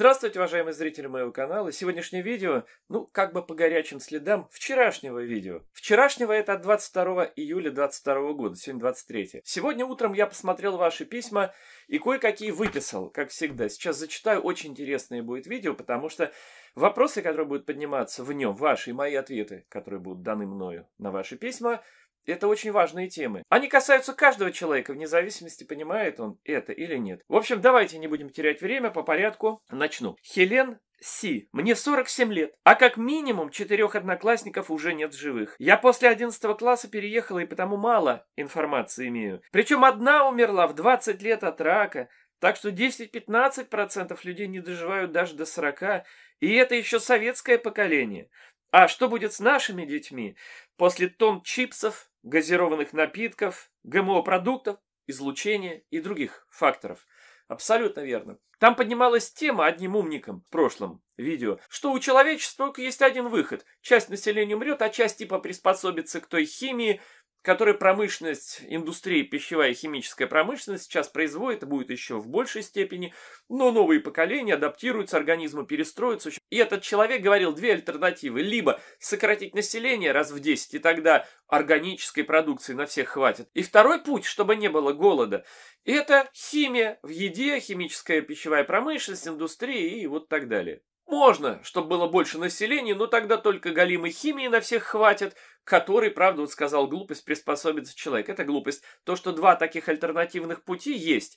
Здравствуйте, уважаемые зрители моего канала. Сегодняшнее видео, ну, как бы по горячим следам вчерашнего видео. Вчерашнего это от 22 июля 22 года, сегодня 23. Сегодня утром я посмотрел ваши письма и кое-какие выписал, как всегда. Сейчас зачитаю, очень интересное будет видео, потому что вопросы, которые будут подниматься в нем, ваши и мои ответы, которые будут даны мною на ваши письма – это очень важные темы. Они касаются каждого человека, вне зависимости, понимает он это или нет. В общем, давайте не будем терять время, по порядку начну. Хелен Си. Мне 47 лет, а как минимум четырех одноклассников уже нет живых. Я после 11 класса переехала и потому мало информации имею. Причем одна умерла в 20 лет от рака, так что 10-15% людей не доживают даже до 40, и это еще советское поколение. А что будет с нашими детьми после тонн чипсов, газированных напитков, ГМО-продуктов, излучения и других факторов. Абсолютно верно. Там поднималась тема одним умником в прошлом видео, что у человечества только есть один выход. Часть населения умрет, а часть типа приспособится к той химии, который промышленность, индустрия, пищевая и химическая промышленность сейчас производит, и будет еще в большей степени, но новые поколения адаптируются, организмы перестроятся. И этот человек говорил две альтернативы. Либо сократить население раз в 10, и тогда органической продукции на всех хватит. И второй путь, чтобы не было голода, это химия в еде, химическая пищевая промышленность, индустрия и вот так далее. Можно, чтобы было больше населения, но тогда только галимой химии на всех хватит, который, правда, вот сказал глупость приспособиться человек. Это глупость. То, что два таких альтернативных пути есть,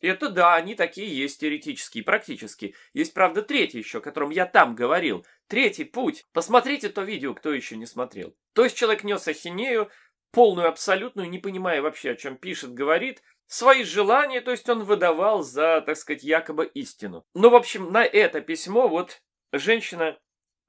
это да, они такие есть теоретически и практически. Есть, правда, третий еще, о котором я там говорил. Третий путь. Посмотрите то видео, кто еще не смотрел. То есть человек нес ахинею, полную, абсолютную, не понимая вообще, о чем пишет, говорит, свои желания, то есть он выдавал за, так сказать, якобы истину. Ну, в общем, на это письмо вот женщина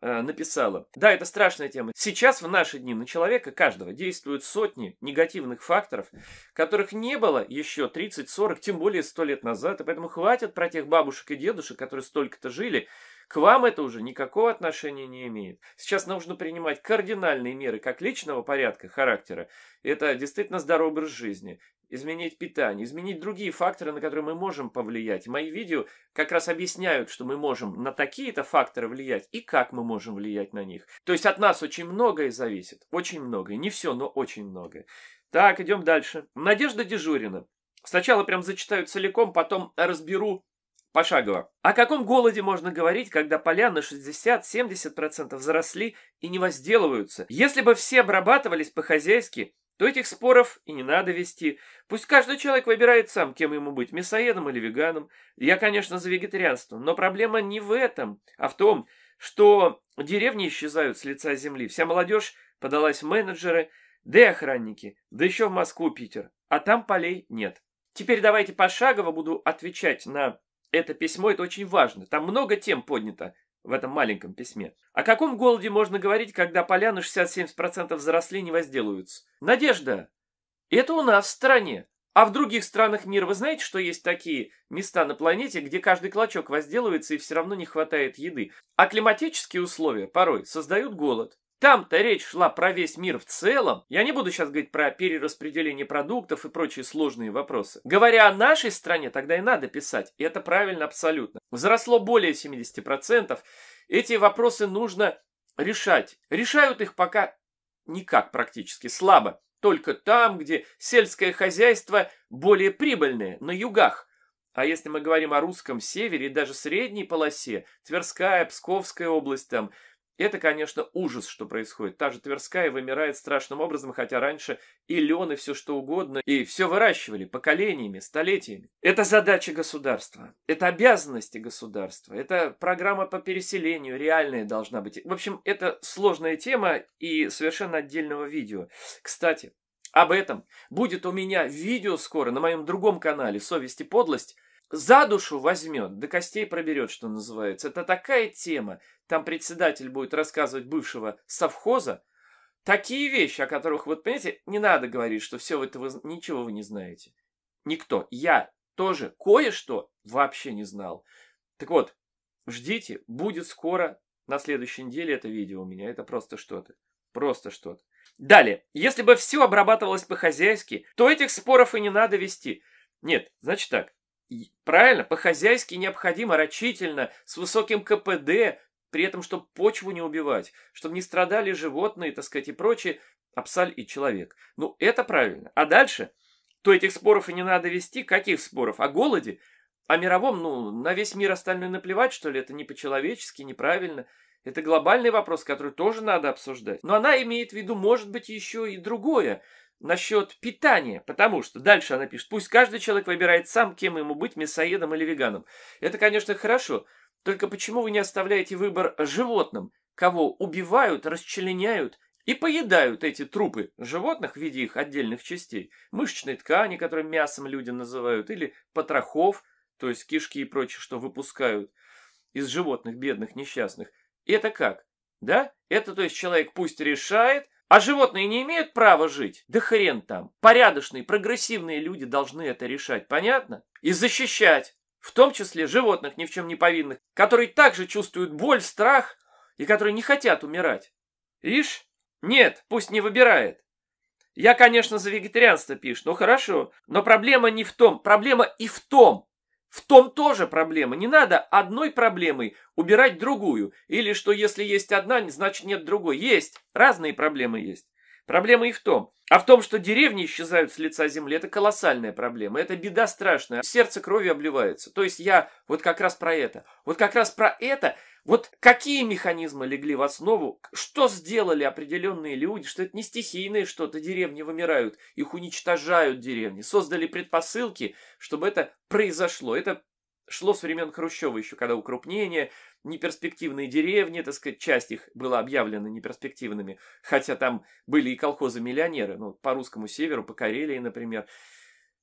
э, написала. Да, это страшная тема. Сейчас в наши дни на человека каждого действуют сотни негативных факторов, которых не было еще 30, 40, тем более 100 лет назад. И поэтому хватит про тех бабушек и дедушек, которые столько-то жили, к вам это уже никакого отношения не имеет. Сейчас нужно принимать кардинальные меры как личного порядка, характера. Это действительно здоровый образ жизни. Изменить питание, изменить другие факторы, на которые мы можем повлиять. Мои видео как раз объясняют, что мы можем на такие-то факторы влиять и как мы можем влиять на них. То есть от нас очень многое зависит. Очень многое. Не все, но очень многое. Так, идем дальше. Надежда Дежурина. Сначала прям зачитаю целиком, потом разберу Пошагово. О каком голоде можно говорить, когда поля на 60-70% заросли и не возделываются? Если бы все обрабатывались по-хозяйски, то этих споров и не надо вести. Пусть каждый человек выбирает сам, кем ему быть, мясоедом или веганом. Я, конечно, за вегетарианство, но проблема не в этом, а в том, что деревни исчезают с лица земли. Вся молодежь подалась в менеджеры, да и охранники, да еще в Москву, Питер, а там полей нет. Теперь давайте пошагово буду отвечать на это письмо, это очень важно. Там много тем поднято в этом маленьком письме. О каком голоде можно говорить, когда поля на 60-70% заросли не возделываются? Надежда. Это у нас в стране. А в других странах мира вы знаете, что есть такие места на планете, где каждый клочок возделывается и все равно не хватает еды? А климатические условия порой создают голод. Там-то речь шла про весь мир в целом. Я не буду сейчас говорить про перераспределение продуктов и прочие сложные вопросы. Говоря о нашей стране, тогда и надо писать. И это правильно абсолютно. Взросло более 70%. Эти вопросы нужно решать. Решают их пока никак практически, слабо. Только там, где сельское хозяйство более прибыльное, на югах. А если мы говорим о русском севере и даже средней полосе, Тверская, Псковская область там – это, конечно, ужас, что происходит. Та же Тверская вымирает страшным образом, хотя раньше и лен, и все что угодно, и все выращивали поколениями, столетиями. Это задача государства, это обязанности государства, это программа по переселению реальная должна быть. В общем, это сложная тема и совершенно отдельного видео. Кстати, об этом будет у меня видео скоро на моем другом канале «Совесть и подлость», за душу возьмет, до костей проберет, что называется. Это такая тема. Там председатель будет рассказывать бывшего совхоза. Такие вещи, о которых, вот понимаете, не надо говорить, что все это вы, ничего вы не знаете. Никто. Я тоже кое-что вообще не знал. Так вот, ждите, будет скоро, на следующей неделе это видео у меня. Это просто что-то. Просто что-то. Далее, если бы все обрабатывалось по-хозяйски, то этих споров и не надо вести. Нет, значит так. Правильно, по-хозяйски необходимо рачительно, с высоким КПД, при этом, чтобы почву не убивать, чтобы не страдали животные, так сказать, и прочее, Апсаль и человек. Ну, это правильно. А дальше, то этих споров и не надо вести. Каких споров? О голоде? О мировом? Ну, на весь мир остальной наплевать, что ли? Это не по-человечески, неправильно. Это глобальный вопрос, который тоже надо обсуждать. Но она имеет в виду, может быть, еще и другое насчет питания, потому что дальше она пишет, пусть каждый человек выбирает сам, кем ему быть, мясоедом или веганом. Это, конечно, хорошо, только почему вы не оставляете выбор животным, кого убивают, расчленяют и поедают эти трупы животных в виде их отдельных частей, мышечной ткани, которые мясом люди называют, или потрохов, то есть кишки и прочее, что выпускают из животных бедных, несчастных. Это как? Да? Это то есть человек пусть решает, а животные не имеют права жить? Да хрен там. Порядочные, прогрессивные люди должны это решать, понятно? И защищать, в том числе животных ни в чем не повинных, которые также чувствуют боль, страх и которые не хотят умирать. Ишь? Нет, пусть не выбирает. Я, конечно, за вегетарианство пишу, ну хорошо. Но проблема не в том. Проблема и в том. В том тоже проблема. Не надо одной проблемой убирать другую. Или что если есть одна, значит нет другой. Есть. Разные проблемы есть. Проблема и в том. А в том, что деревни исчезают с лица земли, это колоссальная проблема. Это беда страшная. Сердце кровью обливается. То есть я вот как раз про это. Вот как раз про это вот какие механизмы легли в основу, что сделали определенные люди, что это не стихийное что-то, деревни вымирают, их уничтожают деревни, создали предпосылки, чтобы это произошло. Это шло с времен Хрущева еще, когда укрупнение, неперспективные деревни, так сказать, часть их была объявлена неперспективными, хотя там были и колхозы-миллионеры, ну, по русскому северу, по Карелии, например.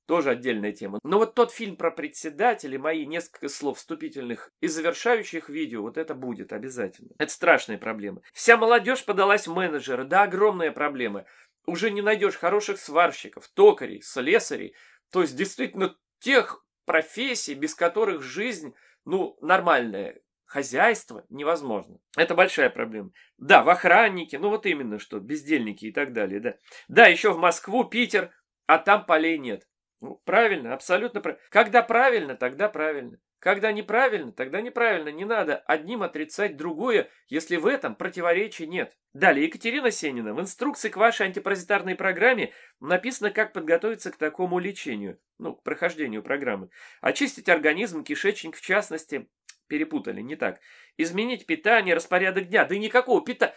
Тоже отдельная тема. Но вот тот фильм про председателей, мои несколько слов вступительных и завершающих видео, вот это будет обязательно. Это страшная проблема. Вся молодежь подалась в менеджеры, да, огромная проблема. Уже не найдешь хороших сварщиков, токарей, слесарей. То есть действительно тех профессий, без которых жизнь, ну, нормальная, хозяйство невозможно. Это большая проблема. Да, в охраннике, ну вот именно что, бездельники и так далее, да. Да, еще в Москву, Питер, а там полей нет. Ну, правильно, абсолютно правильно. Когда правильно, тогда правильно. Когда неправильно, тогда неправильно. Не надо одним отрицать другое, если в этом противоречия нет. Далее, Екатерина Сенина. В инструкции к вашей антипаразитарной программе написано, как подготовиться к такому лечению. Ну, к прохождению программы. Очистить организм, кишечник в частности. Перепутали, не так. Изменить питание, распорядок дня. Да и никакого питания.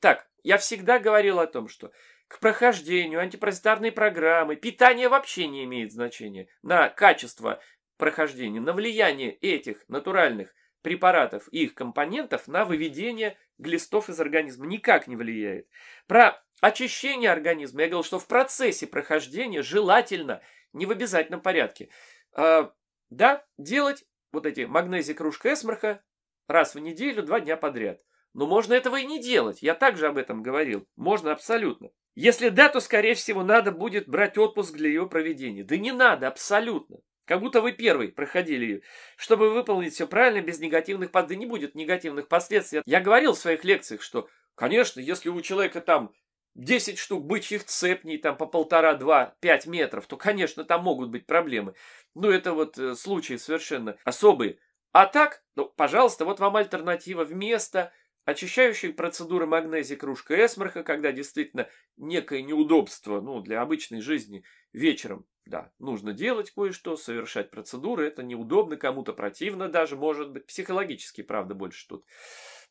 Так, я всегда говорил о том, что к прохождению антипаразитарной программы. Питание вообще не имеет значения на качество прохождения, на влияние этих натуральных препаратов и их компонентов на выведение глистов из организма. Никак не влияет. Про очищение организма я говорил, что в процессе прохождения желательно, не в обязательном порядке, э, да, делать вот эти магнезия кружка эсмарха раз в неделю, два дня подряд. Но можно этого и не делать. Я также об этом говорил. Можно абсолютно. Если да, то, скорее всего, надо будет брать отпуск для ее проведения. Да не надо, абсолютно. Как будто вы первый проходили ее. Чтобы выполнить все правильно, без негативных последствий. Да не будет негативных последствий. Я говорил в своих лекциях, что, конечно, если у человека там 10 штук бычьих цепней, там по полтора, два, пять метров, то, конечно, там могут быть проблемы. Но это вот э, случаи совершенно особые. А так, ну, пожалуйста, вот вам альтернатива вместо Очищающие процедуры магнезии кружка эсмарха, когда действительно некое неудобство ну, для обычной жизни вечером, да, нужно делать кое-что, совершать процедуры, это неудобно, кому-то противно даже, может быть, психологически, правда, больше тут.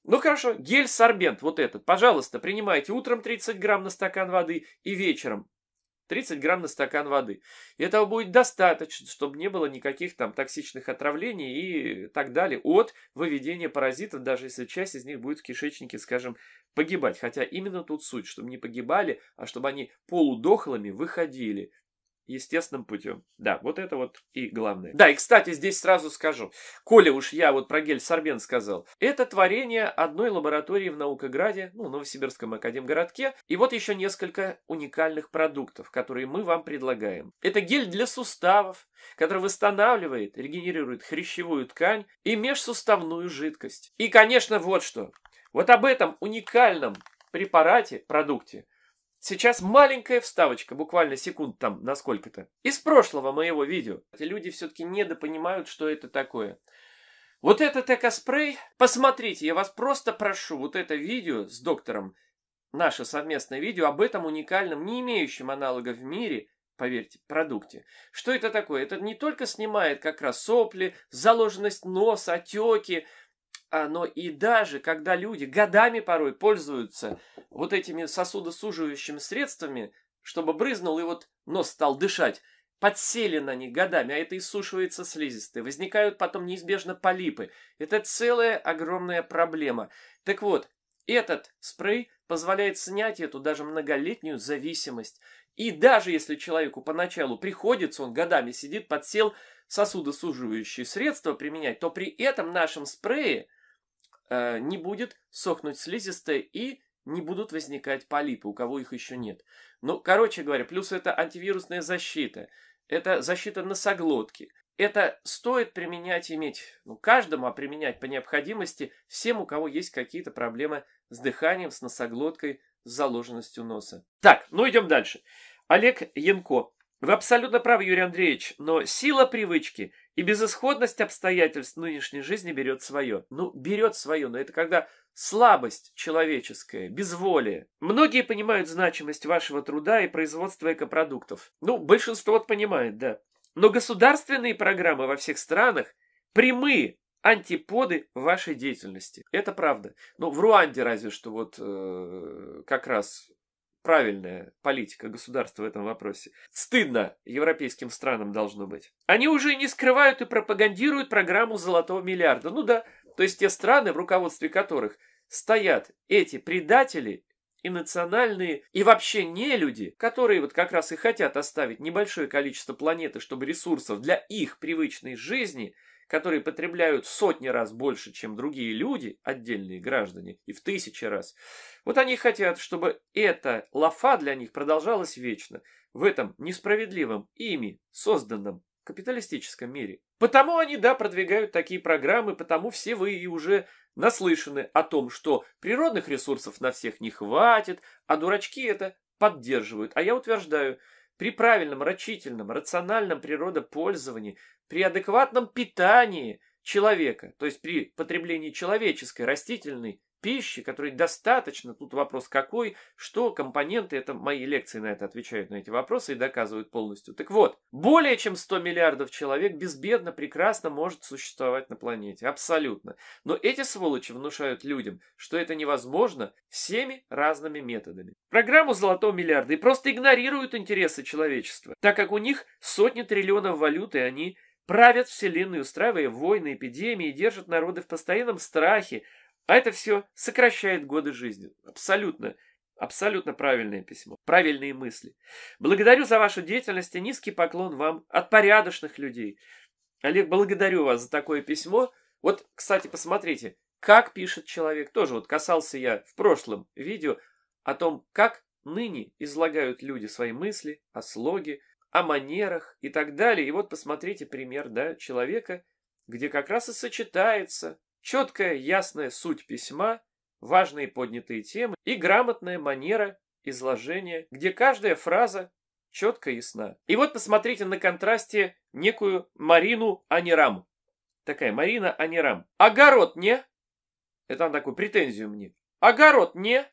Ну хорошо, гель-сорбент, вот этот, пожалуйста, принимайте утром 30 грамм на стакан воды и вечером 30 грамм на стакан воды. И этого будет достаточно, чтобы не было никаких там токсичных отравлений и так далее от выведения паразитов, даже если часть из них будет в кишечнике, скажем, погибать. Хотя именно тут суть, чтобы не погибали, а чтобы они полудохлыми выходили естественным путем. Да, вот это вот и главное. Да, и кстати, здесь сразу скажу, коли уж я вот про гель-сорбент сказал, это творение одной лаборатории в Наукограде, ну, Новосибирском академгородке, и вот еще несколько уникальных продуктов, которые мы вам предлагаем. Это гель для суставов, который восстанавливает, регенерирует хрящевую ткань и межсуставную жидкость. И, конечно, вот что. Вот об этом уникальном препарате, продукте, Сейчас маленькая вставочка, буквально секунд там на сколько-то. Из прошлого моего видео. Люди все-таки недопонимают, что это такое. Вот этот экоспрей, посмотрите, я вас просто прошу, вот это видео с доктором, наше совместное видео об этом уникальном, не имеющем аналога в мире, поверьте, продукте. Что это такое? Это не только снимает как раз сопли, заложенность носа, отеки, но и даже когда люди годами порой пользуются вот этими сосудосуживающими средствами, чтобы брызнул и вот нос стал дышать, подсели на них годами, а это иссушивается слизистые, возникают потом неизбежно полипы. Это целая огромная проблема. Так вот, этот спрей позволяет снять эту даже многолетнюю зависимость. И даже если человеку поначалу приходится, он годами сидит, подсел сосудосуживающие средства применять, то при этом нашем спрее э, не будет сохнуть слизистая и не будут возникать полипы, у кого их еще нет. Ну, короче говоря, плюс это антивирусная защита, это защита носоглотки. Это стоит применять, иметь, ну, каждому, а применять по необходимости всем, у кого есть какие-то проблемы с дыханием, с носоглоткой, с заложенностью носа. Так, ну идем дальше. Олег Янко. Вы абсолютно правы, Юрий Андреевич, но сила привычки и безысходность обстоятельств нынешней жизни берет свое. Ну, берет свое, но это когда слабость человеческая, безволие. Многие понимают значимость вашего труда и производства экопродуктов. Ну, большинство понимает, да. Но государственные программы во всех странах прямые антиподы вашей деятельности. Это правда. Ну, в Руанде разве что вот э, как раз правильная политика государства в этом вопросе. Стыдно европейским странам должно быть. Они уже не скрывают и пропагандируют программу золотого миллиарда. Ну да, то есть те страны, в руководстве которых стоят эти предатели и национальные, и вообще не люди, которые вот как раз и хотят оставить небольшое количество планеты, чтобы ресурсов для их привычной жизни – которые потребляют сотни раз больше, чем другие люди, отдельные граждане, и в тысячи раз. Вот они хотят, чтобы эта лафа для них продолжалась вечно, в этом несправедливом ими созданном капиталистическом мире. Потому они, да, продвигают такие программы, потому все вы и уже наслышаны о том, что природных ресурсов на всех не хватит, а дурачки это поддерживают. А я утверждаю, при правильном, рачительном, рациональном природопользовании при адекватном питании человека, то есть при потреблении человеческой растительной пищи, которой достаточно, тут вопрос какой, что компоненты, это мои лекции на это отвечают на эти вопросы и доказывают полностью. Так вот, более чем 100 миллиардов человек безбедно, прекрасно может существовать на планете, абсолютно. Но эти сволочи внушают людям, что это невозможно всеми разными методами. Программу золотого миллиарда и просто игнорируют интересы человечества, так как у них сотни триллионов валют, и они правят вселенной, устраивая войны, эпидемии, держат народы в постоянном страхе, а это все сокращает годы жизни. Абсолютно, абсолютно правильное письмо, правильные мысли. Благодарю за вашу деятельность и низкий поклон вам от порядочных людей. Олег, благодарю вас за такое письмо. Вот, кстати, посмотрите, как пишет человек. Тоже вот касался я в прошлом видео о том, как ныне излагают люди свои мысли о слоге, о манерах и так далее. И вот посмотрите пример да, человека, где как раз и сочетается четкая, ясная суть письма, важные поднятые темы и грамотная манера изложения, где каждая фраза четко ясна. И вот посмотрите на контрасте некую Марину Анирам. Такая Марина Анирам. Огород не? Это она такую претензию мне. Огород не?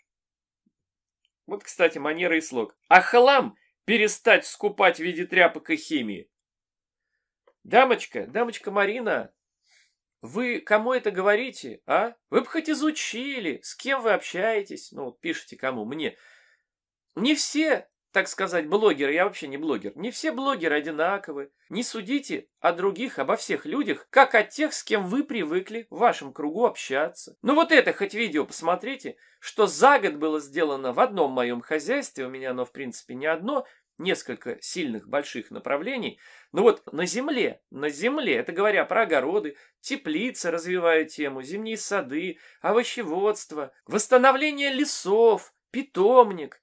Вот, кстати, манера и слог. А хлам перестать скупать в виде тряпок и химии. Дамочка, дамочка Марина, вы кому это говорите, а? Вы бы хоть изучили, с кем вы общаетесь. Ну, пишите кому, мне. Не все, так сказать, блогеры, я вообще не блогер, не все блогеры одинаковы. Не судите о других, обо всех людях, как о тех, с кем вы привыкли в вашем кругу общаться. Ну вот это хоть видео посмотрите, что за год было сделано в одном моем хозяйстве, у меня оно в принципе не одно, несколько сильных больших направлений. Но вот на земле, на земле, это говоря про огороды, теплицы развивая тему, зимние сады, овощеводство, восстановление лесов, питомник,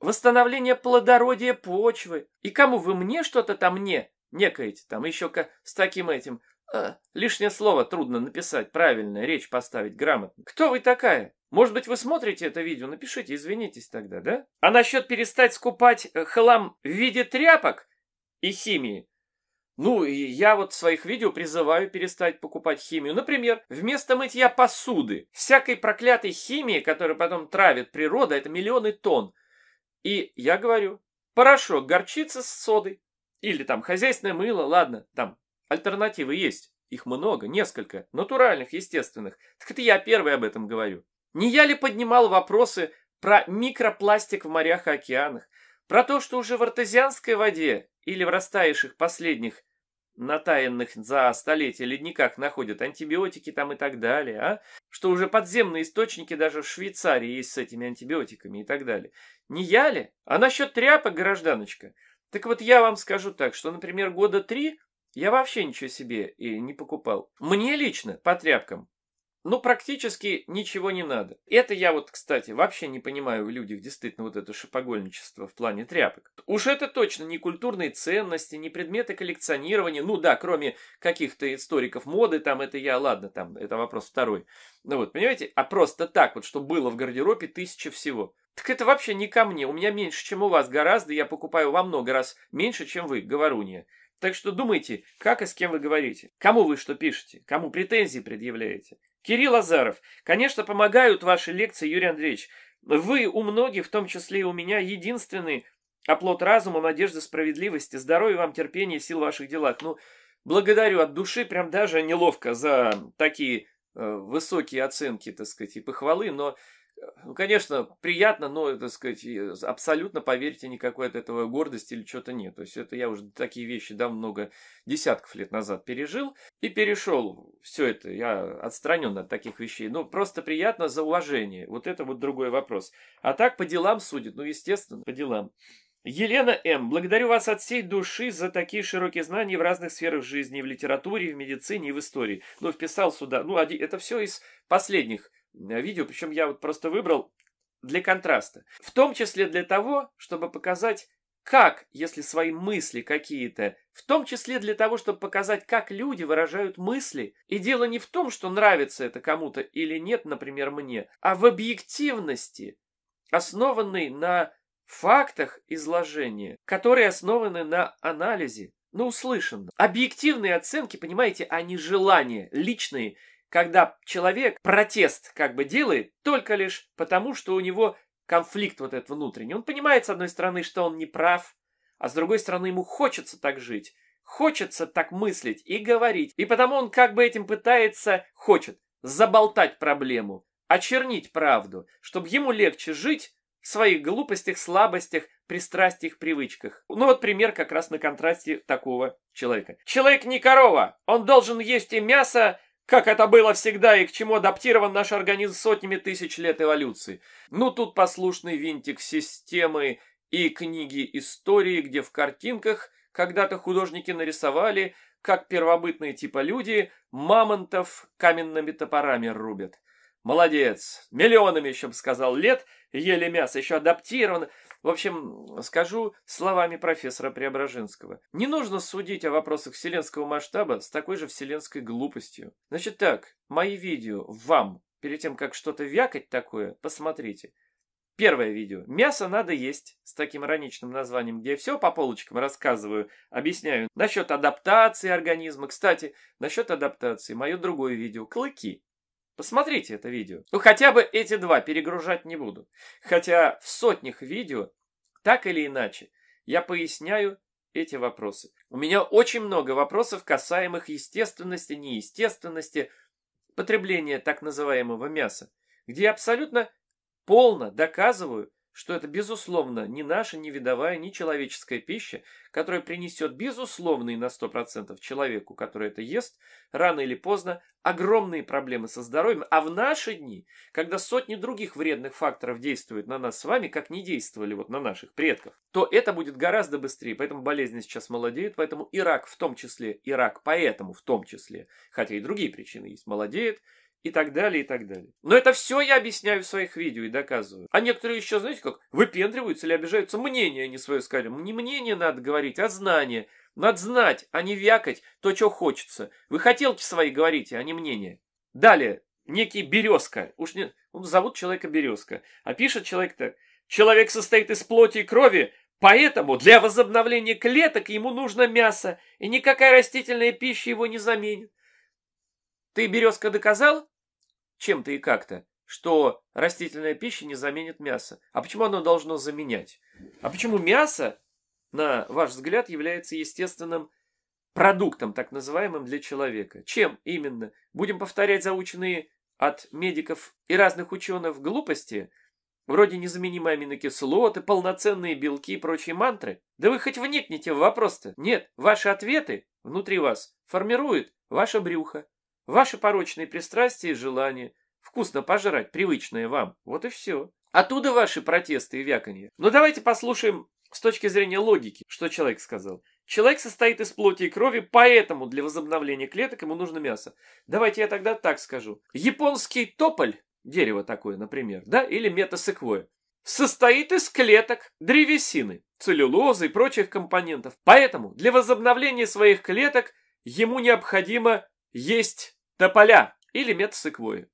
восстановление плодородия почвы. И кому вы мне что-то там не некаете, там еще с таким этим... А, лишнее слово трудно написать, правильно, речь поставить грамотно. Кто вы такая? Может быть, вы смотрите это видео, напишите, извинитесь тогда, да? А насчет перестать скупать э, хлам в виде тряпок и химии, ну, и я вот в своих видео призываю перестать покупать химию. Например, вместо мытья посуды, всякой проклятой химии, которая потом травит природа, это миллионы тонн. И я говорю, порошок, горчица с содой. Или там хозяйственное мыло, ладно, там альтернативы есть. Их много, несколько, натуральных, естественных. Так это я первый об этом говорю. Не я ли поднимал вопросы про микропластик в морях и океанах? Про то, что уже в артезианской воде или в растаявших последних натаянных за столетия ледниках находят антибиотики там и так далее, а? Что уже подземные источники даже в Швейцарии есть с этими антибиотиками и так далее. Не я ли? А насчет тряпок, гражданочка? Так вот я вам скажу так, что, например, года три я вообще ничего себе и не покупал. Мне лично по тряпкам ну, практически ничего не надо. Это я вот, кстати, вообще не понимаю в людях действительно вот это шопоголничество в плане тряпок. Уж это точно не культурные ценности, не предметы коллекционирования. Ну да, кроме каких-то историков моды, там это я, ладно, там это вопрос второй. Ну вот, понимаете, а просто так вот, что было в гардеробе тысяча всего. Так это вообще не ко мне, у меня меньше, чем у вас гораздо, я покупаю во много раз меньше, чем вы, говорунья. Так что думайте, как и с кем вы говорите. Кому вы что пишете, кому претензии предъявляете. Кирилл Азаров. Конечно, помогают ваши лекции, Юрий Андреевич. Вы у многих, в том числе и у меня, единственный оплот разума, надежды, справедливости, здоровья вам, терпения, сил в ваших делах. Ну, благодарю от души, прям даже неловко за такие э, высокие оценки, так сказать, и похвалы, но ну, конечно, приятно, но, так сказать, абсолютно, поверьте, никакой от этого гордости или чего-то нет. То есть это я уже такие вещи давно много десятков лет назад пережил и перешел все это. Я отстранен от таких вещей. Ну, просто приятно за уважение. Вот это вот другой вопрос. А так по делам судят. Ну, естественно, по делам. Елена М. Благодарю вас от всей души за такие широкие знания в разных сферах жизни, в литературе, в медицине и в истории. Ну, вписал сюда. Ну, это все из последних Э, видео, причем я вот просто выбрал для контраста. В том числе для того, чтобы показать, как, если свои мысли какие-то, в том числе для того, чтобы показать, как люди выражают мысли. И дело не в том, что нравится это кому-то или нет, например, мне, а в объективности, основанной на фактах изложения, которые основаны на анализе, на услышанном. Объективные оценки, понимаете, а не желания, личные, когда человек протест как бы делает только лишь потому, что у него конфликт вот этот внутренний. Он понимает, с одной стороны, что он не прав, а с другой стороны, ему хочется так жить, хочется так мыслить и говорить. И потому он как бы этим пытается, хочет, заболтать проблему, очернить правду, чтобы ему легче жить в своих глупостях, слабостях, пристрастиях, привычках. Ну вот пример как раз на контрасте такого человека. Человек не корова, он должен есть и мясо, как это было всегда и к чему адаптирован наш организм сотнями тысяч лет эволюции. Ну тут послушный винтик системы и книги истории, где в картинках когда-то художники нарисовали, как первобытные типа люди мамонтов каменными топорами рубят. Молодец. Миллионами, еще бы сказал, лет ели мясо, еще адаптировано. В общем, скажу словами профессора Преображенского. Не нужно судить о вопросах вселенского масштаба с такой же вселенской глупостью. Значит так, мои видео вам, перед тем, как что-то вякать такое, посмотрите. Первое видео. Мясо надо есть с таким ироничным названием, где я все по полочкам рассказываю, объясняю насчет адаптации организма. Кстати, насчет адаптации, мое другое видео. Клыки. Посмотрите это видео. Ну, хотя бы эти два перегружать не буду. Хотя в сотнях видео, так или иначе, я поясняю эти вопросы. У меня очень много вопросов, касаемых естественности, неестественности, потребления так называемого мяса, где я абсолютно полно доказываю, что это, безусловно, не наша, не видовая, не человеческая пища, которая принесет, безусловно, и на 100% человеку, который это ест, рано или поздно, огромные проблемы со здоровьем. А в наши дни, когда сотни других вредных факторов действуют на нас с вами, как не действовали вот на наших предков, то это будет гораздо быстрее. Поэтому болезни сейчас молодеют, поэтому Ирак в том числе, Ирак поэтому в том числе, хотя и другие причины есть, молодеет, и так далее, и так далее. Но это все я объясняю в своих видео и доказываю. А некоторые еще, знаете, как выпендриваются или обижаются, мнение не свое сказали. Не мнение надо говорить, а знание. Надо знать, а не вякать то, что хочется. Вы хотелки свои говорите, а не мнение. Далее, некий Березка. Уж, не, Ну, зовут человека Березка. А пишет человек так. Человек состоит из плоти и крови, поэтому для возобновления клеток ему нужно мясо, и никакая растительная пища его не заменит. Ты, Березка, доказал чем-то и как-то, что растительная пища не заменит мясо? А почему оно должно заменять? А почему мясо, на ваш взгляд, является естественным продуктом, так называемым для человека? Чем именно? Будем повторять заученные от медиков и разных ученых глупости, вроде незаменимые аминокислоты, полноценные белки и прочие мантры? Да вы хоть вникните в вопрос-то. Нет, ваши ответы внутри вас формируют ваше брюхо, ваши порочные пристрастия и желания, вкусно пожрать, привычное вам. Вот и все. Оттуда ваши протесты и вяканье. Но давайте послушаем с точки зрения логики, что человек сказал. Человек состоит из плоти и крови, поэтому для возобновления клеток ему нужно мясо. Давайте я тогда так скажу. Японский тополь, дерево такое, например, да, или метасеквоя, состоит из клеток древесины, целлюлозы и прочих компонентов. Поэтому для возобновления своих клеток ему необходимо есть тополя или метасеквоя.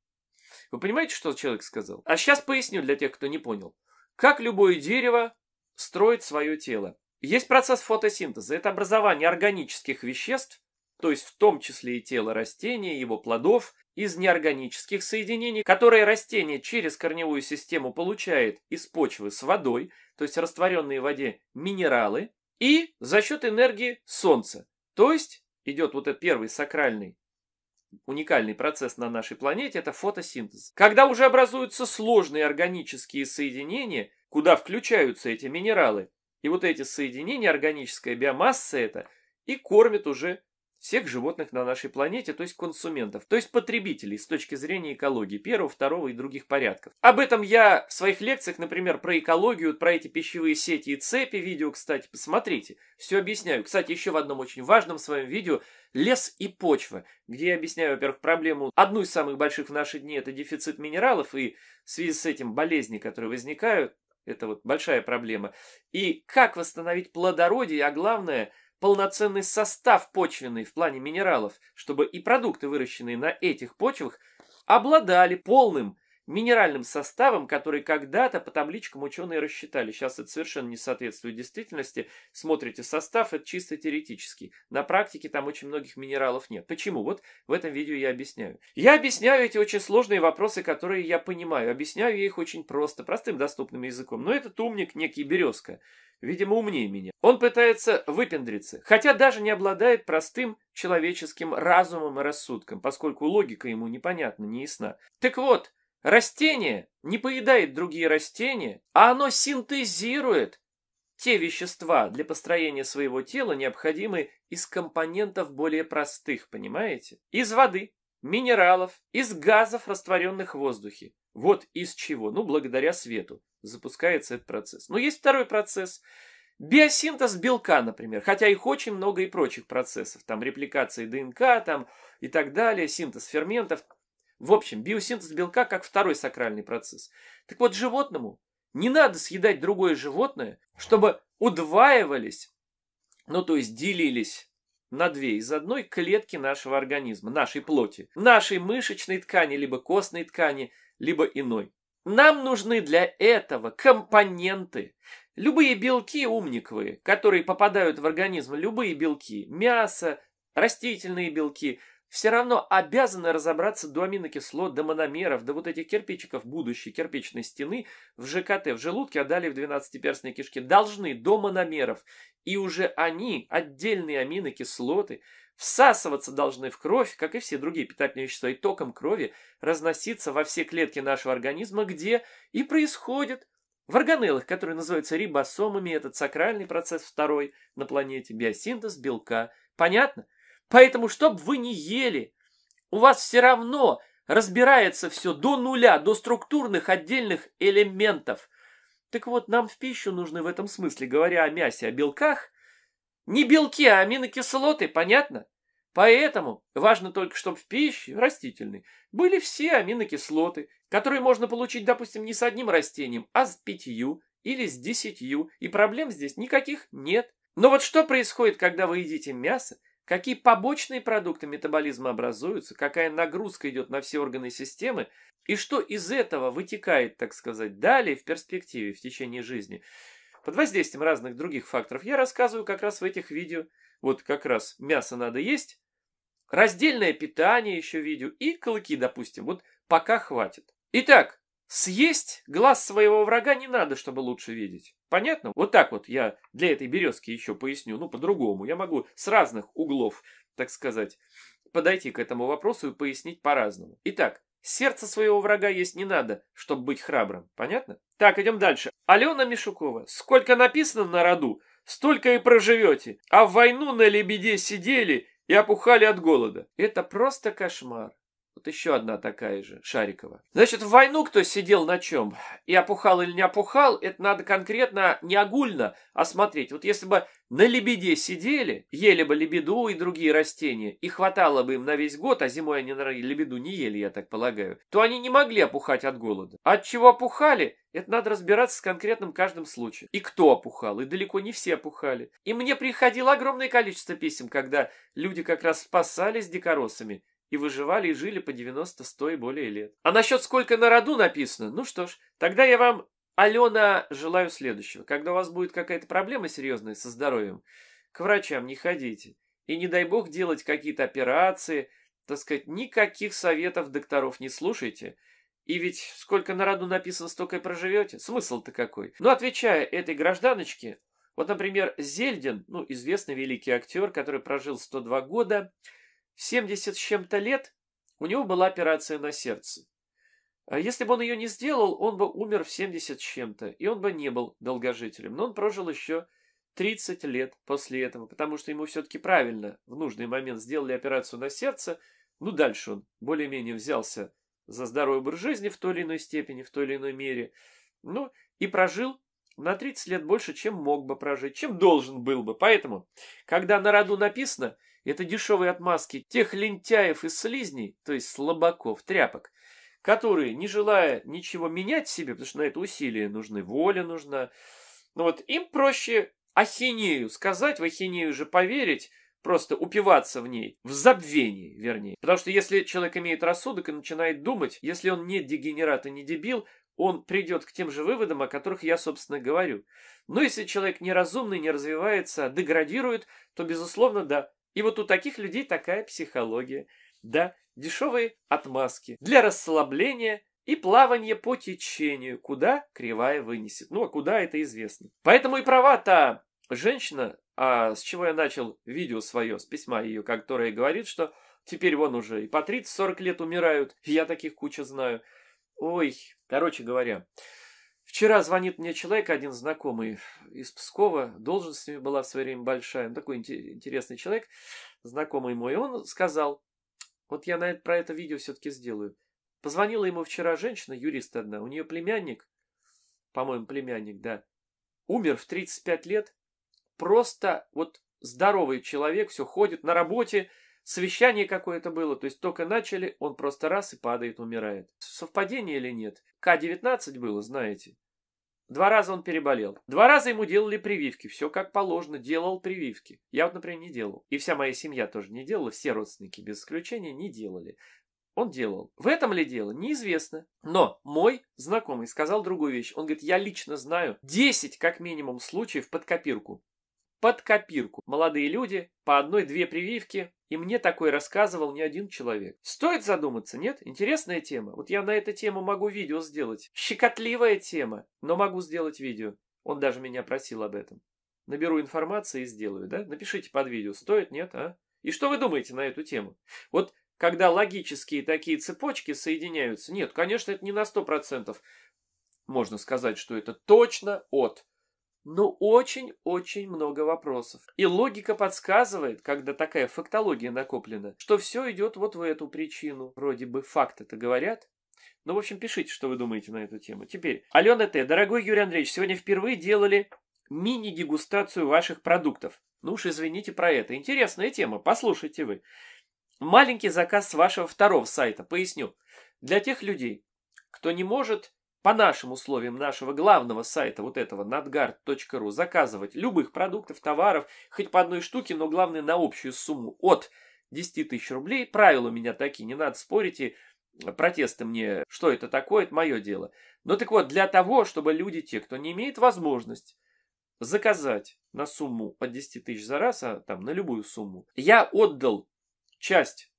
Вы понимаете, что человек сказал? А сейчас поясню для тех, кто не понял. Как любое дерево строит свое тело. Есть процесс фотосинтеза. Это образование органических веществ, то есть в том числе и тело растения, его плодов, из неорганических соединений, которые растение через корневую систему получает из почвы с водой, то есть растворенные в воде минералы, и за счет энергии Солнца. То есть идет вот этот первый сакральный уникальный процесс на нашей планете – это фотосинтез. Когда уже образуются сложные органические соединения, куда включаются эти минералы, и вот эти соединения, органическая биомасса это, и кормит уже всех животных на нашей планете, то есть консументов, то есть потребителей с точки зрения экологии первого, второго и других порядков. Об этом я в своих лекциях, например, про экологию, про эти пищевые сети и цепи, видео, кстати, посмотрите, все объясняю. Кстати, еще в одном очень важном своем видео «Лес и почва», где я объясняю, во-первых, проблему, одну из самых больших в наши дни, это дефицит минералов, и в связи с этим болезни, которые возникают, это вот большая проблема. И как восстановить плодородие, а главное, полноценный состав почвенный в плане минералов, чтобы и продукты, выращенные на этих почвах, обладали полным минеральным составом, который когда-то по табличкам ученые рассчитали. Сейчас это совершенно не соответствует действительности. Смотрите, состав это чисто теоретический. На практике там очень многих минералов нет. Почему? Вот в этом видео я объясняю. Я объясняю эти очень сложные вопросы, которые я понимаю. Объясняю я их очень просто, простым доступным языком. Но этот умник некий Березка. Видимо, умнее меня. Он пытается выпендриться, хотя даже не обладает простым человеческим разумом и рассудком, поскольку логика ему непонятна, не ясна. Так вот, Растение не поедает другие растения, а оно синтезирует те вещества для построения своего тела, необходимые из компонентов более простых, понимаете? Из воды, минералов, из газов, растворенных в воздухе. Вот из чего, ну, благодаря свету запускается этот процесс. Но есть второй процесс. Биосинтез белка, например, хотя их очень много и прочих процессов, там репликация ДНК там и так далее, синтез ферментов, в общем, биосинтез белка как второй сакральный процесс. Так вот, животному не надо съедать другое животное, чтобы удваивались, ну то есть делились на две из одной клетки нашего организма, нашей плоти, нашей мышечной ткани, либо костной ткани, либо иной. Нам нужны для этого компоненты, любые белки умниковые, которые попадают в организм, любые белки, мясо, растительные белки – все равно обязаны разобраться до аминокислот, до мономеров, до вот этих кирпичиков будущей кирпичной стены в ЖКТ, в желудке, а далее в 12-перстной кишке, должны до мономеров. И уже они, отдельные аминокислоты, всасываться должны в кровь, как и все другие питательные вещества, и током крови разноситься во все клетки нашего организма, где и происходит в органеллах, которые называются рибосомами, этот сакральный процесс второй на планете, биосинтез белка. Понятно? Поэтому, чтоб вы не ели, у вас все равно разбирается все до нуля, до структурных отдельных элементов. Так вот, нам в пищу нужны в этом смысле, говоря о мясе, о белках, не белки, а аминокислоты, понятно? Поэтому важно только, чтобы в пище растительной были все аминокислоты, которые можно получить, допустим, не с одним растением, а с пятью или с десятью, и проблем здесь никаких нет. Но вот что происходит, когда вы едите мясо, какие побочные продукты метаболизма образуются, какая нагрузка идет на все органы системы, и что из этого вытекает, так сказать, далее в перспективе, в течение жизни. Под воздействием разных других факторов я рассказываю как раз в этих видео. Вот как раз мясо надо есть, раздельное питание еще видео и клыки, допустим. Вот пока хватит. Итак, съесть глаз своего врага не надо, чтобы лучше видеть. Понятно? Вот так вот я для этой березки еще поясню. Ну, по-другому. Я могу с разных углов, так сказать, подойти к этому вопросу и пояснить по-разному. Итак, сердце своего врага есть не надо, чтобы быть храбрым. Понятно? Так, идем дальше. Алена Мишукова. Сколько написано на роду, столько и проживете. А в войну на лебеде сидели и опухали от голода. Это просто кошмар. Вот еще одна такая же, Шарикова. Значит, в войну кто сидел на чем? И опухал или не опухал, это надо конкретно, не огульно, а смотреть. Вот если бы на лебеде сидели, ели бы лебеду и другие растения, и хватало бы им на весь год, а зимой они лебеду не ели, я так полагаю, то они не могли опухать от голода. От чего опухали, это надо разбираться с конкретным каждым случаем. И кто опухал, и далеко не все опухали. И мне приходило огромное количество писем, когда люди как раз спасались дикоросами и выживали и жили по 90-100 и более лет. А насчет сколько на роду написано, ну что ж, тогда я вам, Алена, желаю следующего. Когда у вас будет какая-то проблема серьезная со здоровьем, к врачам не ходите. И не дай бог делать какие-то операции, так сказать, никаких советов докторов не слушайте. И ведь сколько на роду написано, столько и проживете. Смысл-то какой? Но отвечая этой гражданочке, вот, например, Зельдин, ну, известный великий актер, который прожил 102 года, в 70 с чем-то лет у него была операция на сердце. А если бы он ее не сделал, он бы умер в 70 с чем-то, и он бы не был долгожителем. Но он прожил еще 30 лет после этого, потому что ему все-таки правильно в нужный момент сделали операцию на сердце. Ну, дальше он более-менее взялся за здоровый образ жизни в той или иной степени, в той или иной мере. Ну, и прожил на 30 лет больше, чем мог бы прожить, чем должен был бы. Поэтому, когда на роду написано, это дешевые отмазки тех лентяев и слизней, то есть слабаков, тряпок, которые, не желая ничего менять себе, потому что на это усилия нужны, воля нужна, ну вот им проще ахинею сказать, в ахинею же поверить, просто упиваться в ней, в забвении, вернее. Потому что если человек имеет рассудок и начинает думать, если он не дегенерат и не дебил, он придет к тем же выводам, о которых я, собственно, говорю. Но если человек неразумный, не развивается, а деградирует, то, безусловно, да, и вот у таких людей такая психология. Да, дешевые отмазки для расслабления и плавание по течению, куда кривая вынесет. Ну, а куда это известно. Поэтому и права-то женщина, а с чего я начал видео свое, с письма ее, которая говорит, что теперь вон уже и по 30-40 лет умирают. Я таких куча знаю. Ой, короче говоря, Вчера звонит мне человек, один знакомый из Пскова, должность с ними была в свое время большая, такой интересный человек, знакомый мой, он сказал, вот я на это, про это видео все-таки сделаю. Позвонила ему вчера женщина, юрист одна, у нее племянник, по-моему, племянник, да, умер в 35 лет, просто вот здоровый человек, все ходит на работе, совещание какое-то было, то есть только начали, он просто раз и падает, умирает. Совпадение или нет? К-19 было, знаете. Два раза он переболел. Два раза ему делали прививки. Все как положено, делал прививки. Я вот, например, не делал. И вся моя семья тоже не делала. Все родственники, без исключения, не делали. Он делал. В этом ли дело? Неизвестно. Но мой знакомый сказал другую вещь. Он говорит, я лично знаю 10 как минимум случаев под копирку под копирку. Молодые люди, по одной-две прививки, и мне такой рассказывал не один человек. Стоит задуматься, нет? Интересная тема. Вот я на эту тему могу видео сделать. Щекотливая тема, но могу сделать видео. Он даже меня просил об этом. Наберу информации и сделаю, да? Напишите под видео, стоит, нет, а? И что вы думаете на эту тему? Вот когда логические такие цепочки соединяются, нет, конечно, это не на 100%. Можно сказать, что это точно от но очень-очень много вопросов. И логика подсказывает, когда такая фактология накоплена, что все идет вот в эту причину. Вроде бы факты-то говорят. Ну, в общем, пишите, что вы думаете на эту тему. Теперь, Алена Т. Дорогой Юрий Андреевич, сегодня впервые делали мини-дегустацию ваших продуктов. Ну уж извините про это. Интересная тема, послушайте вы. Маленький заказ с вашего второго сайта. Поясню. Для тех людей, кто не может по нашим условиям нашего главного сайта, вот этого, nadgard.ru, заказывать любых продуктов, товаров, хоть по одной штуке, но главное на общую сумму от 10 тысяч рублей. Правила у меня такие, не надо спорить и протесты мне, что это такое, это мое дело. Но так вот, для того, чтобы люди, те, кто не имеет возможность заказать на сумму от 10 тысяч за раз, а там на любую сумму, я отдал часть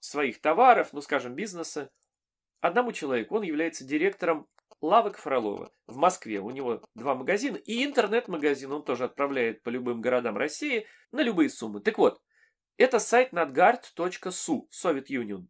своих товаров, ну скажем, бизнеса, одному человеку. Он является директором лавок Фролова в Москве. У него два магазина и интернет-магазин. Он тоже отправляет по любым городам России на любые суммы. Так вот, это сайт nadgard.su, Soviet Union.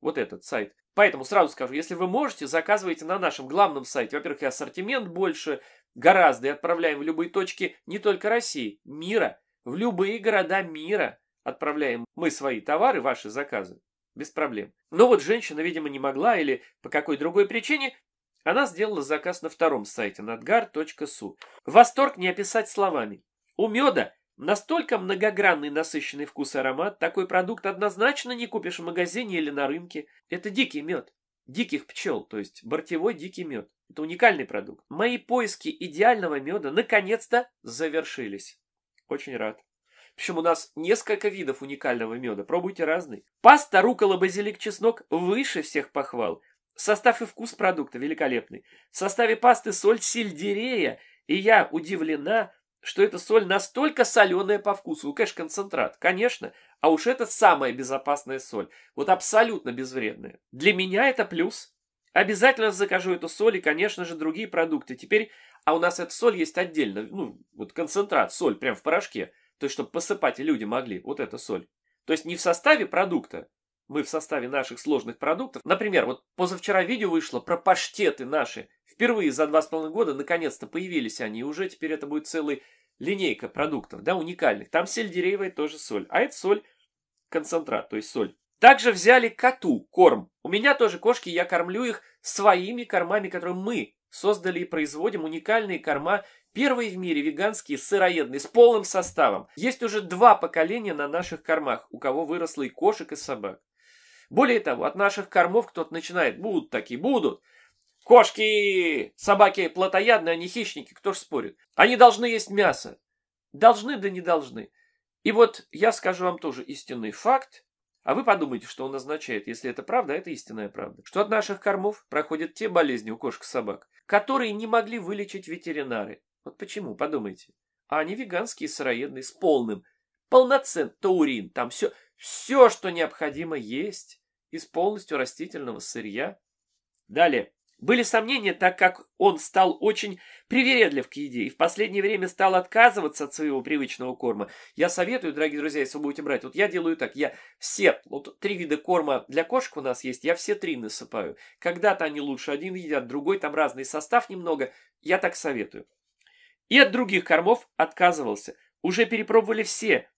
Вот этот сайт. Поэтому сразу скажу, если вы можете, заказывайте на нашем главном сайте. Во-первых, и ассортимент больше, гораздо, и отправляем в любые точки не только России, мира, в любые города мира отправляем мы свои товары, ваши заказы, без проблем. Но вот женщина, видимо, не могла или по какой другой причине, она сделала заказ на втором сайте nadgar.su. Восторг не описать словами. У меда настолько многогранный насыщенный вкус и аромат, такой продукт однозначно не купишь в магазине или на рынке. Это дикий мед. Диких пчел, то есть бортевой дикий мед. Это уникальный продукт. Мои поиски идеального меда наконец-то завершились. Очень рад. Причем у нас несколько видов уникального меда. Пробуйте разный. Паста, рукола, базилик, чеснок выше всех похвал. Состав и вкус продукта великолепный. В составе пасты соль сельдерея. И я удивлена, что эта соль настолько соленая по вкусу. Ну, конечно, концентрат, конечно. А уж это самая безопасная соль. Вот абсолютно безвредная. Для меня это плюс. Обязательно закажу эту соль и, конечно же, другие продукты. Теперь, а у нас эта соль есть отдельно. Ну, вот концентрат, соль прям в порошке. То есть, чтобы посыпать и люди могли. Вот эта соль. То есть, не в составе продукта, мы в составе наших сложных продуктов. Например, вот позавчера видео вышло про паштеты наши. Впервые за два с половиной года наконец-то появились они. И уже теперь это будет целая линейка продуктов, да, уникальных. Там сельдереевая тоже соль. А это соль концентрат, то есть соль. Также взяли коту корм. У меня тоже кошки, я кормлю их своими кормами, которые мы создали и производим. Уникальные корма Первые в мире веганские сыроедные с полным составом. Есть уже два поколения на наших кормах, у кого выросло и кошек, и собак. Более того, от наших кормов кто-то начинает, будут такие, будут. Кошки, собаки плотоядные, они хищники, кто ж спорит. Они должны есть мясо. Должны, да не должны. И вот я скажу вам тоже истинный факт, а вы подумайте, что он означает, если это правда, это истинная правда. Что от наших кормов проходят те болезни у кошек и собак, которые не могли вылечить ветеринары. Вот почему, подумайте. А они веганские, сыроедные, с полным, полноценным таурин. Там все, все, что необходимо есть из полностью растительного сырья. Далее. Были сомнения, так как он стал очень привередлив к еде и в последнее время стал отказываться от своего привычного корма. Я советую, дорогие друзья, если вы будете брать, вот я делаю так, я все, вот три вида корма для кошек у нас есть, я все три насыпаю. Когда-то они лучше один едят, другой, там разный состав немного, я так советую. И от других кормов отказывался. Уже перепробовали все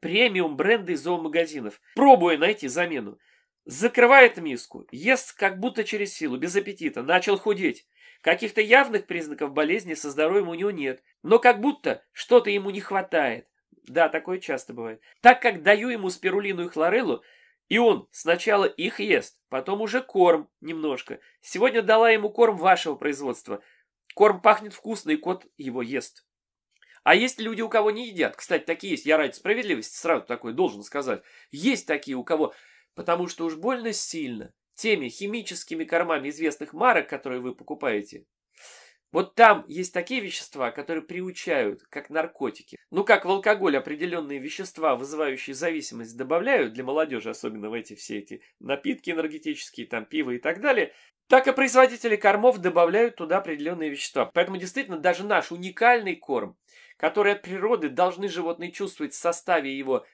премиум бренды из зоомагазинов, пробуя найти замену. Закрывает миску, ест как будто через силу, без аппетита, начал худеть. Каких-то явных признаков болезни со здоровьем у него нет, но как будто что-то ему не хватает. Да, такое часто бывает. Так как даю ему спирулину и хлореллу, и он сначала их ест, потом уже корм немножко. Сегодня дала ему корм вашего производства. Корм пахнет вкусно, и кот его ест. А есть люди, у кого не едят. Кстати, такие есть. Я ради справедливости сразу такое должен сказать. Есть такие, у кого потому что уж больно сильно теми химическими кормами известных марок, которые вы покупаете, вот там есть такие вещества, которые приучают, как наркотики. Ну, как в алкоголь определенные вещества, вызывающие зависимость, добавляют для молодежи, особенно в эти все эти напитки энергетические, там пиво и так далее, так и производители кормов добавляют туда определенные вещества. Поэтому действительно даже наш уникальный корм, который от природы должны животные чувствовать в составе его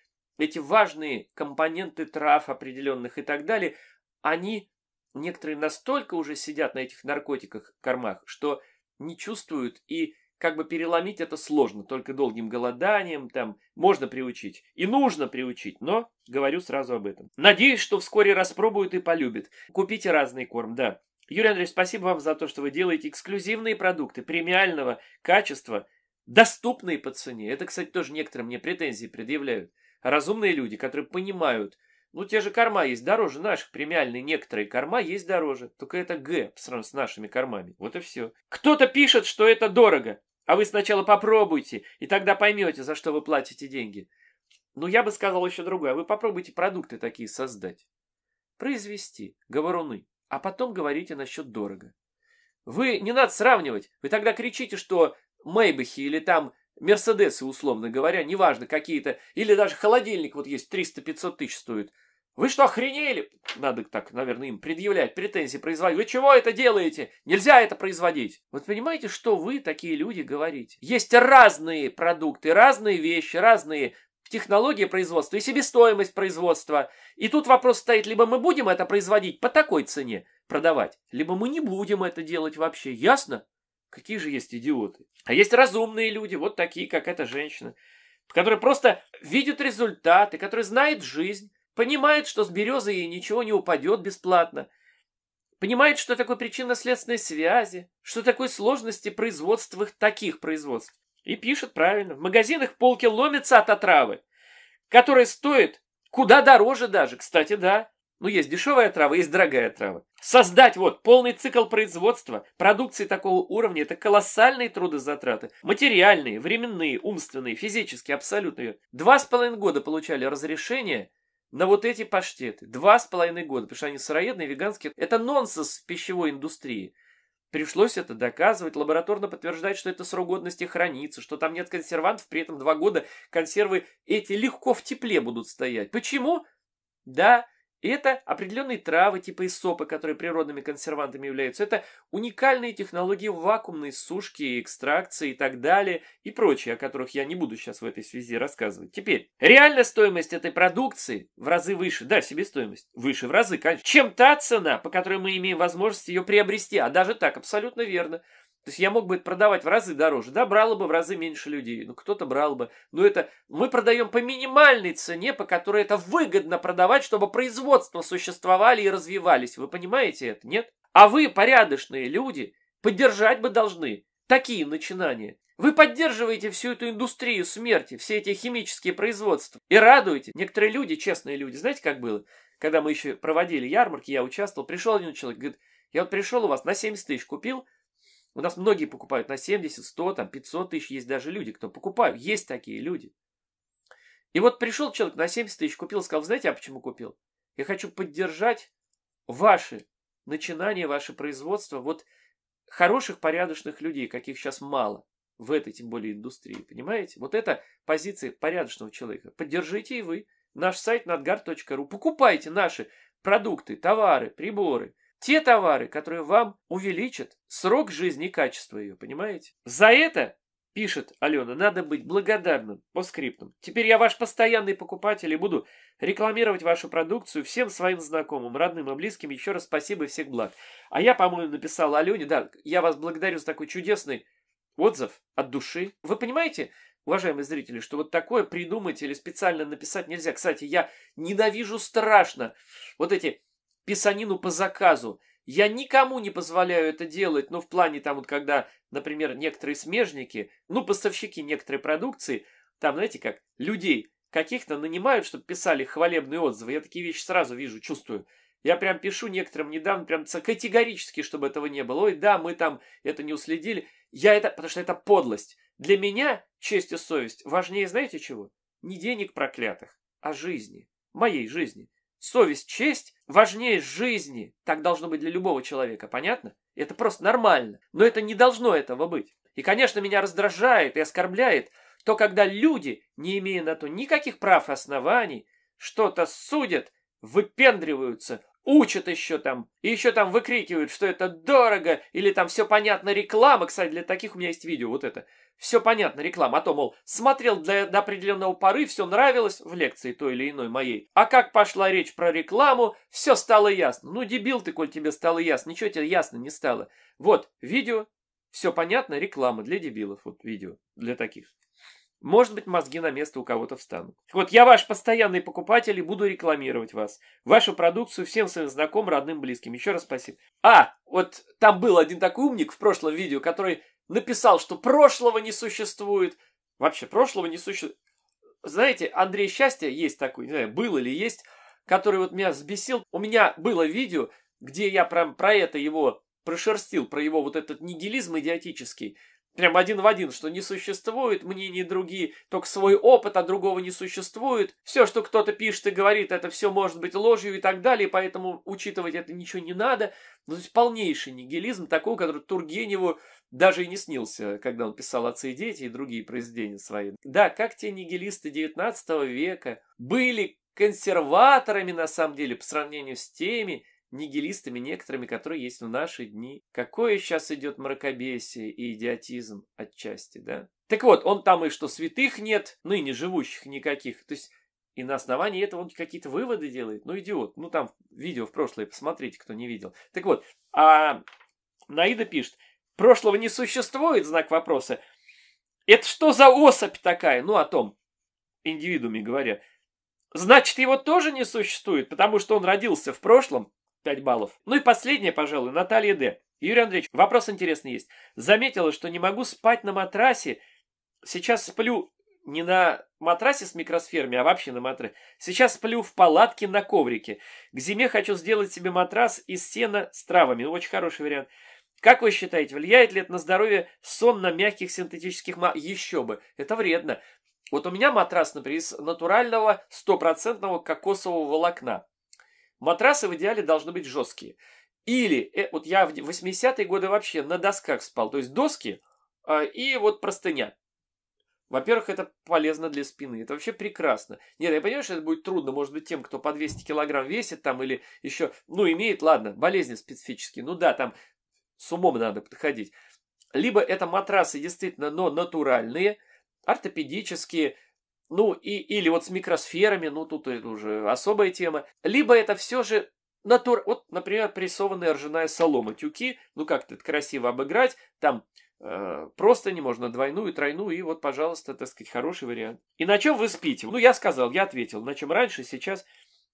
эти важные компоненты трав определенных и так далее, они, некоторые настолько уже сидят на этих наркотиках, кормах, что не чувствуют и как бы переломить это сложно, только долгим голоданием там можно приучить. И нужно приучить, но говорю сразу об этом. Надеюсь, что вскоре распробуют и полюбят. Купите разный корм, да. Юрий Андреевич, спасибо вам за то, что вы делаете эксклюзивные продукты премиального качества, доступные по цене. Это, кстати, тоже некоторые мне претензии предъявляют разумные люди, которые понимают Ну, те же корма есть дороже наших, премиальные некоторые корма есть дороже. Только это Г по сравнению с нашими кормами. Вот и все. Кто-то пишет, что это дорого. А вы сначала попробуйте, и тогда поймете, за что вы платите деньги. Ну, я бы сказал еще другое. Вы попробуйте продукты такие создать. Произвести, говоруны. А потом говорите насчет дорого. Вы не надо сравнивать. Вы тогда кричите, что Мейбахи или там Мерседесы, условно говоря, неважно, какие-то, или даже холодильник вот есть 300-500 тысяч стоит. Вы что, охренели? Надо так, наверное, им предъявлять претензии производить. Вы чего это делаете? Нельзя это производить. Вот понимаете, что вы, такие люди, говорите? Есть разные продукты, разные вещи, разные технологии производства и себестоимость производства. И тут вопрос стоит, либо мы будем это производить по такой цене, продавать, либо мы не будем это делать вообще. Ясно? Какие же есть идиоты? А есть разумные люди, вот такие, как эта женщина, которые просто видят результаты, которые знают жизнь, понимают, что с березы ей ничего не упадет бесплатно, понимает, что такое причинно-следственные связи, что такое сложности производства таких производств. И пишет правильно. В магазинах полки ломятся от отравы, которая стоит куда дороже даже. Кстати, да. Ну, есть дешевая трава, есть дорогая трава. Создать вот полный цикл производства продукции такого уровня – это колоссальные трудозатраты. Материальные, временные, умственные, физические, абсолютно. Два с половиной года получали разрешение на вот эти паштеты. Два с половиной года, потому что они сыроедные, веганские. Это нонсенс пищевой индустрии. Пришлось это доказывать, лабораторно подтверждать, что это срок годности хранится, что там нет консервантов, при этом два года консервы эти легко в тепле будут стоять. Почему? Да, это определенные травы типа исопы, которые природными консервантами являются. Это уникальные технологии вакуумной сушки, экстракции и так далее и прочее, о которых я не буду сейчас в этой связи рассказывать. Теперь, реальная стоимость этой продукции в разы выше, да, себестоимость выше в разы, конечно, чем та цена, по которой мы имеем возможность ее приобрести. А даже так, абсолютно верно. То есть я мог бы это продавать в разы дороже. Да, брало бы в разы меньше людей. Ну, кто-то брал бы. Но это мы продаем по минимальной цене, по которой это выгодно продавать, чтобы производства существовали и развивались. Вы понимаете это? Нет? А вы, порядочные люди, поддержать бы должны такие начинания. Вы поддерживаете всю эту индустрию смерти, все эти химические производства. И радуете. Некоторые люди, честные люди, знаете, как было? Когда мы еще проводили ярмарки, я участвовал, пришел один человек, говорит, я вот пришел у вас на 70 тысяч купил, у нас многие покупают на 70, 100, там 500 тысяч. Есть даже люди, кто покупают. Есть такие люди. И вот пришел человек на 70 тысяч, купил, сказал, знаете, я почему купил? Я хочу поддержать ваши начинания, ваше производство. Вот хороших, порядочных людей, каких сейчас мало в этой, тем более, индустрии. Понимаете? Вот это позиция порядочного человека. Поддержите и вы. Наш сайт nadgar.ru. Покупайте наши продукты, товары, приборы. Те товары, которые вам увеличат срок жизни и качество ее, понимаете? За это, пишет Алена, надо быть благодарным по скриптам. Теперь я ваш постоянный покупатель и буду рекламировать вашу продукцию всем своим знакомым, родным и близким. Еще раз спасибо и всех благ. А я, по-моему, написал Алене, да, я вас благодарю за такой чудесный отзыв от души. Вы понимаете, уважаемые зрители, что вот такое придумать или специально написать нельзя. Кстати, я ненавижу страшно вот эти писанину по заказу. Я никому не позволяю это делать, ну, в плане там вот, когда, например, некоторые смежники, ну, поставщики некоторой продукции, там, знаете, как людей каких-то нанимают, чтобы писали хвалебные отзывы. Я такие вещи сразу вижу, чувствую. Я прям пишу некоторым недавно, прям категорически, чтобы этого не было. Ой, да, мы там это не уследили. Я это, потому что это подлость. Для меня честь и совесть важнее, знаете чего? Не денег проклятых, а жизни. Моей жизни. Совесть, честь важнее жизни. Так должно быть для любого человека, понятно? Это просто нормально. Но это не должно этого быть. И, конечно, меня раздражает и оскорбляет то, когда люди, не имея на то никаких прав и оснований, что-то судят, выпендриваются, учат еще там, и еще там выкрикивают, что это дорого, или там все понятно, реклама. Кстати, для таких у меня есть видео, вот это. Все понятно, реклама. А то, мол, смотрел для, до определенного поры, все нравилось в лекции той или иной моей. А как пошла речь про рекламу, все стало ясно. Ну, дебил ты, коль тебе стало ясно. Ничего тебе ясно не стало. Вот, видео, все понятно, реклама для дебилов. Вот видео для таких. Может быть, мозги на место у кого-то встанут. Вот я ваш постоянный покупатель и буду рекламировать вас. Вашу продукцию всем своим знакомым, родным, близким. Еще раз спасибо. А, вот там был один такой умник в прошлом видео, который написал, что прошлого не существует. Вообще, прошлого не существует. Знаете, Андрей Счастье есть такой, не знаю, был или есть, который вот меня взбесил. У меня было видео, где я прям про это его прошерстил, про его вот этот нигилизм идиотический. Прям один в один, что не существует мнений другие, только свой опыт, а другого не существует. Все, что кто-то пишет и говорит, это все может быть ложью и так далее, поэтому учитывать это ничего не надо. Ну, то есть полнейший нигилизм, такой, который Тургеневу даже и не снился, когда он писал «Отцы и дети» и другие произведения свои. Да, как те нигилисты 19 века были консерваторами, на самом деле, по сравнению с теми, нигилистами некоторыми, которые есть в наши дни. Какое сейчас идет мракобесие и идиотизм отчасти, да? Так вот, он там и что святых нет, ныне живущих никаких. То есть и на основании этого он какие-то выводы делает. Ну, идиот. Ну, там видео в прошлое посмотрите, кто не видел. Так вот, а Наида пишет, прошлого не существует, знак вопроса. Это что за особь такая? Ну, о том индивидууме говоря. Значит, его тоже не существует, потому что он родился в прошлом, 5 баллов. Ну и последнее, пожалуй, Наталья Д. Юрий Андреевич, вопрос интересный есть. Заметила, что не могу спать на матрасе. Сейчас сплю не на матрасе с микросферами, а вообще на матрасе. Сейчас сплю в палатке на коврике. К зиме хочу сделать себе матрас из сена с травами. Очень хороший вариант. Как вы считаете, влияет ли это на здоровье сон на мягких синтетических ма... Еще бы, это вредно. Вот у меня матрас, например, из натурального стопроцентного кокосового волокна. Матрасы в идеале должны быть жесткие. Или, э, вот я в 80-е годы вообще на досках спал, то есть доски э, и вот простыня. Во-первых, это полезно для спины. Это вообще прекрасно. Нет, я понимаю, что это будет трудно, может быть, тем, кто по 200 килограмм весит там или еще, ну, имеет, ладно, болезни специфические. Ну да, там с умом надо подходить. Либо это матрасы действительно, но натуральные, ортопедические, ну, и, или вот с микросферами, ну, тут уже особая тема. Либо это все же натур... Вот, например, прессованная ржаная солома, тюки, ну, как-то это красиво обыграть, там э, просто не можно двойную, тройную, и вот, пожалуйста, так сказать, хороший вариант. И на чем вы спите? Ну, я сказал, я ответил, на чем раньше, сейчас.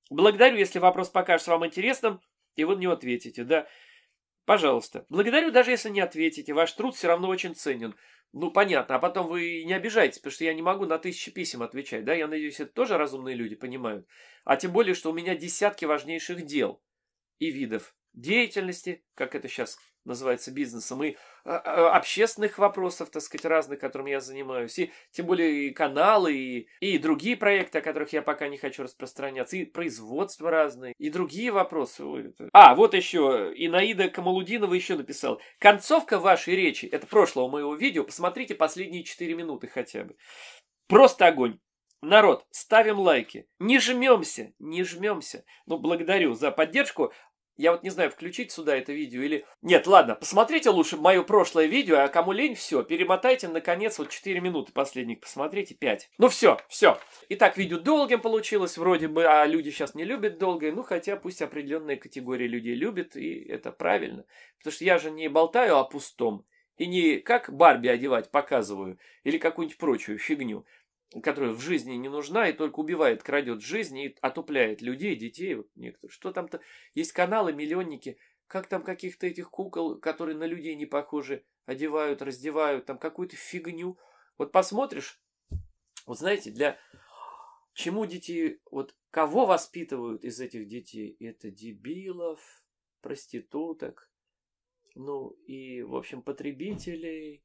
Благодарю, если вопрос покажется вам интересным, и вы на ответите, да. Пожалуйста. Благодарю, даже если не ответите, ваш труд все равно очень ценен. Ну, понятно. А потом вы не обижайтесь, потому что я не могу на тысячи писем отвечать. Да, я надеюсь, это тоже разумные люди понимают. А тем более, что у меня десятки важнейших дел и видов деятельности, как это сейчас называется бизнесом, и а, а, общественных вопросов, так сказать, разных, которыми я занимаюсь, и тем более и каналы, и, и другие проекты, о которых я пока не хочу распространяться, и производства разные, и другие вопросы. А, вот еще, Инаида Камалудинова еще написал. Концовка вашей речи, это прошлого моего видео, посмотрите последние 4 минуты хотя бы. Просто огонь. Народ, ставим лайки. Не жмемся, не жмемся. Ну, благодарю за поддержку. Я вот не знаю, включить сюда это видео или... Нет, ладно, посмотрите лучше мое прошлое видео, а кому лень, все, перемотайте, наконец, вот 4 минуты последних, посмотрите, 5. Ну все, все. Итак, видео долгим получилось вроде бы, а люди сейчас не любят долгое, ну хотя пусть определенная категория людей любит, и это правильно. Потому что я же не болтаю о пустом, и не как Барби одевать показываю, или какую-нибудь прочую фигню которая в жизни не нужна и только убивает, крадет жизни и отупляет людей, детей, вот некоторые. Что там-то? Есть каналы, миллионники, как там каких-то этих кукол, которые на людей не похожи, одевают, раздевают, там какую-то фигню. Вот посмотришь, вот знаете, для чему детей, вот кого воспитывают из этих детей? Это дебилов, проституток, ну и, в общем, потребителей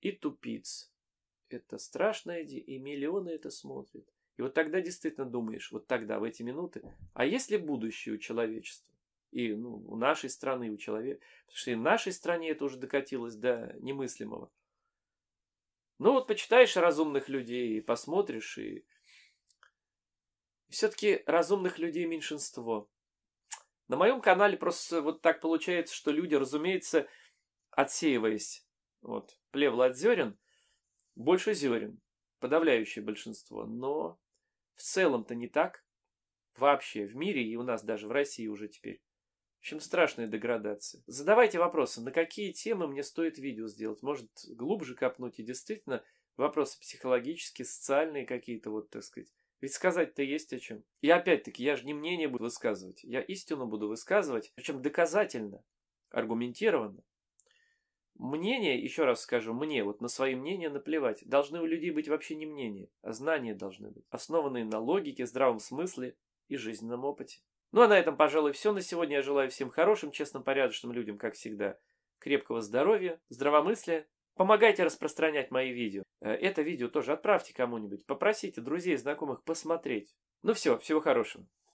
и тупиц это страшное, и миллионы это смотрят. И вот тогда действительно думаешь, вот тогда, в эти минуты, а есть ли будущее у человечества? И ну, у нашей страны, у человека. Потому что и в нашей стране это уже докатилось до немыслимого. Ну вот почитаешь разумных людей, и посмотришь, и все-таки разумных людей меньшинство. На моем канале просто вот так получается, что люди, разумеется, отсеиваясь, вот, плевл от зерен, больше зерен, подавляющее большинство, но в целом-то не так. Вообще в мире и у нас даже в России уже теперь. В общем, страшная деградация. Задавайте вопросы, на какие темы мне стоит видео сделать. Может, глубже копнуть и действительно вопросы психологические, социальные какие-то, вот так сказать. Ведь сказать-то есть о чем. И опять-таки, я же не мнение буду высказывать. Я истину буду высказывать, причем доказательно, аргументированно. Мнение, еще раз скажу, мне, вот на свои мнения наплевать. Должны у людей быть вообще не мнения, а знания должны быть, основанные на логике, здравом смысле и жизненном опыте. Ну а на этом, пожалуй, все на сегодня. Я желаю всем хорошим, честным, порядочным людям, как всегда, крепкого здоровья, здравомыслия. Помогайте распространять мои видео. Э, это видео тоже отправьте кому-нибудь. Попросите друзей, знакомых посмотреть. Ну все, всего хорошего.